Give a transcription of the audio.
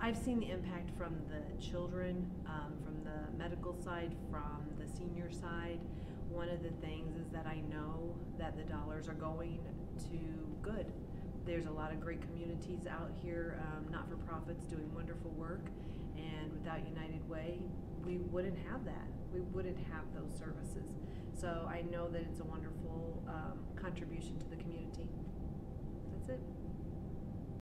I've seen the impact from the children, um, from the medical side, from the senior side. One of the things is that I know that the dollars are going to good. There's a lot of great communities out here, um, not for profits, doing wonderful work. And without United Way, we wouldn't have that. We wouldn't have those services. So I know that it's a wonderful um, contribution to the community.